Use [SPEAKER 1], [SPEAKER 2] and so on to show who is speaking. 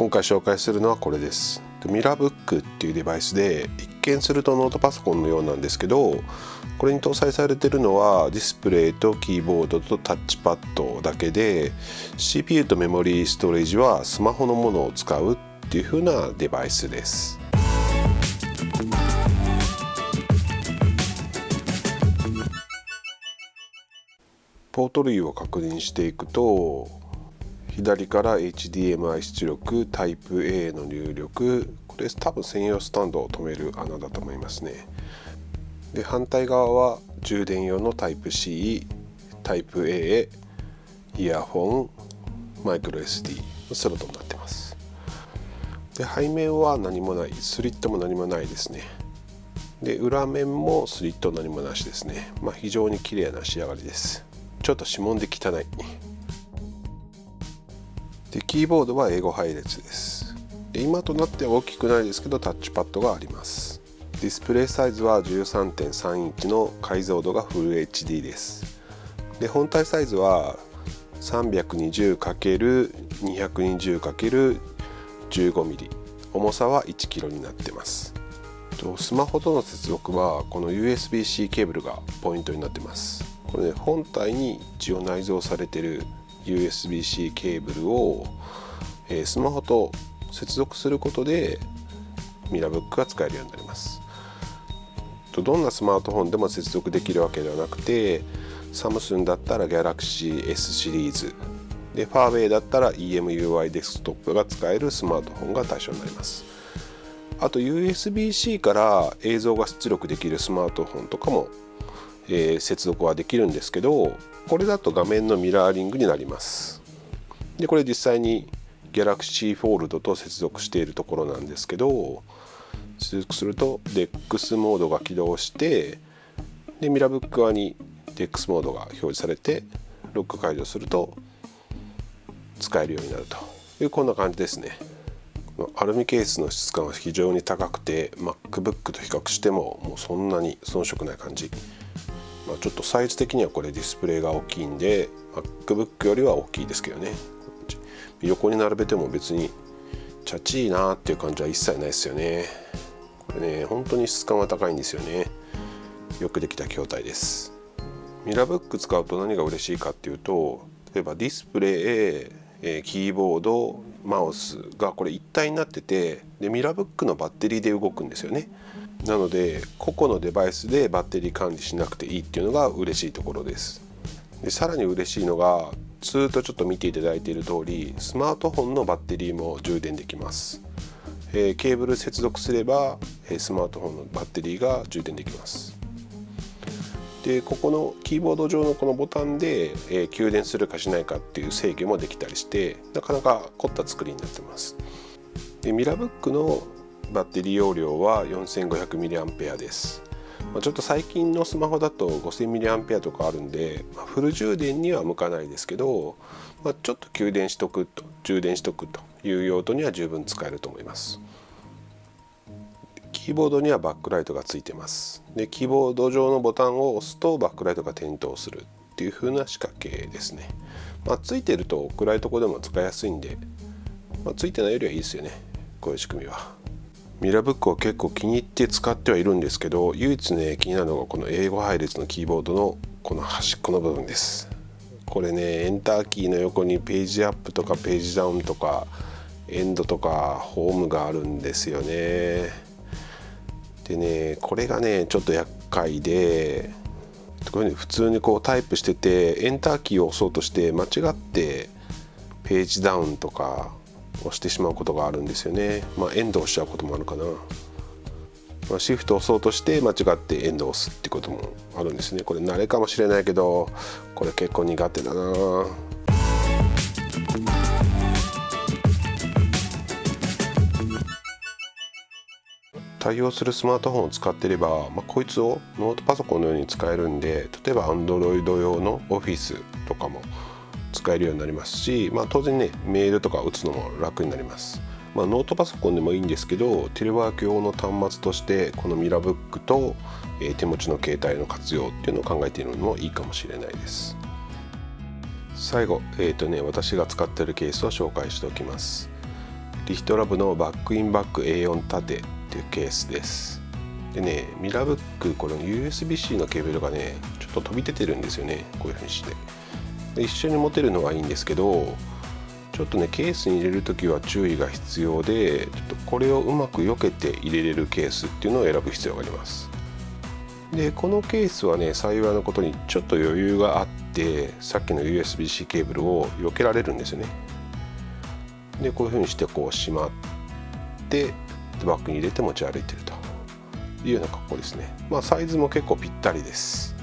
[SPEAKER 1] 今回紹介するのはこれです。ミラブックっていうデバイスで一見するとノートパソコンのようなんですけどこれに搭載されてるのはディスプレイとキーボードとタッチパッドだけで CPU とメモリーストレージはスマホのものを使うっていう風なデバイスです。ポート類を確認していくと左から HDMI 出力タイプ A の入力これ多分専用スタンドを止める穴だと思いますね。で反対側は充電用のタイプ C タイプ A イヤホンマイクロ SD のスロットになってます。で背面は何もないスリットも何もないですね。で裏面もスリット何もなしですね。まあ非常に綺麗な仕上がりです。ちょっと指紋で汚い。でキーボードは英語配列です。で今となっては大きくないですけどタッチパッドがあります。ディスプレイサイズは13.3インチの解像度がフル HD です。で本体サイズは 320×220×15mm 重さは 1kg になってます。スマホとの接続はこの USB-C ケーブルがポイントになってます。これね本体に一応内蔵されてる USB-C ケーブルを、えー、スマホと接続することでミラブックが使えるようになります。どんなスマートフォンでも接続できるわけではなくてサムスンだったら Galaxy S シリーズでファーウェイだったら EMUI デスクトップが使えるスマートフォンが対象になります。あと USB-C から映像が出力できるスマートフォンとかも、えー、接続はできるんですけどこれだと画面のミラーリングになります。でこれ実際に Galaxy Fold と接続しているところなんですけど接続すると DEX モードが起動してでミラブック側に DEX モードが表示されてロック解除すると使えるようになると。いうこんな感じですね。アルミケースの質感は非常に高くて MacBook と比較してももうそんなに遜色ない感じ。まあ、ちょっとサイズ的にはこれディスプレイが大きいんで MacBook よりは大きいですけどね。横に並べても別にチャチいなっていう感じは一切ないですよね。これね本当に質感は高いんですよね。よくできた筐体です。ミラーブック使うと何が嬉しいかっていうと例えばディスプレイ、えキーボードマウスがこれ一体になっててでミラーブックのバッテリーで動くんですよね。なので個々のデバイスでバッテリー管理しなくていいっていうのが嬉しいところです。でさらに嬉しいのがずっとちょっと見ていただいている通りスマートフォンのバッテリーも充電できます、えー、ケーブル接続すれば、えー、スマートフォンのバッテリーが充電できます。でここのキーボード上のこのボタンで、えー、給電するかしないかっていう制御もできたりしてなかなか凝った作りになってます。でミラブックのバッテリー容量は 4500mAh です、ま、ちょっと最近のスマホだと 5000mAh とかあるんで、ま、フル充電には向かないですけど、ま、ちょっと給電しとくと充電しとくという用途には十分使えると思います。キーボードにはバックライトがついてます。でキーボード上のボタンを押すとバックライトが点灯するっていう風な仕掛けですね。まあ、ついてると暗いとこでも使いやすいんで、まあ、ついてないよりはいいですよね。こういう仕組みは。ミラーブックを結構気に入って使ってはいるんですけど唯一ね気になるのがこの英語配列のキーボードのこの端っこの部分です。これねエンターキーの横にページアップとかページダウンとかエンドとかホームがあるんですよね。でねこれがねちょっと厄介でこういうふうに普通にこうタイプしててエンターキーを押そうとして間違ってページダウンとか押してしまうことがあるんですよね。まあエンドをしちゃうこともあるかな、まあ、シフトを押そうとして間違ってエンドを押すってこともあるんですね。これ慣れかもしれないけどこれ結構苦手だな。対応するスマートフォンを使っていれば、まあ、こいつをノートパソコンのように使えるんで例えば Android 用の Office とかも使えるようになりますし、まあ、当然ねメールとか打つのも楽になります、まあ、ノートパソコンでもいいんですけどテレワーク用の端末としてこのミラブックと、えー、手持ちの携帯の活用っていうのを考えているのもいいかもしれないです。最後、えーとね、私が使ってるケースを紹介しておきます。リヒトラブのバックインバック A4 縦っていうケースです。でねミラーブックこの USB-C のケーブルがねちょっと飛び出てるんですよねこういう風にして。で一緒に持てるのがいいんですけどちょっとねケースに入れる時は注意が必要でちょっとこれをうまく避けて入れれるケースっていうのを選ぶ必要があります。でこのケースはね幸いなことにちょっと余裕があってさっきの USB-C ケーブルを避けられるんですよね。でこういう風にしてこうしまってバッグに入れて持ち歩いてるというような格好ですね。まあサイズも結構ぴったりです。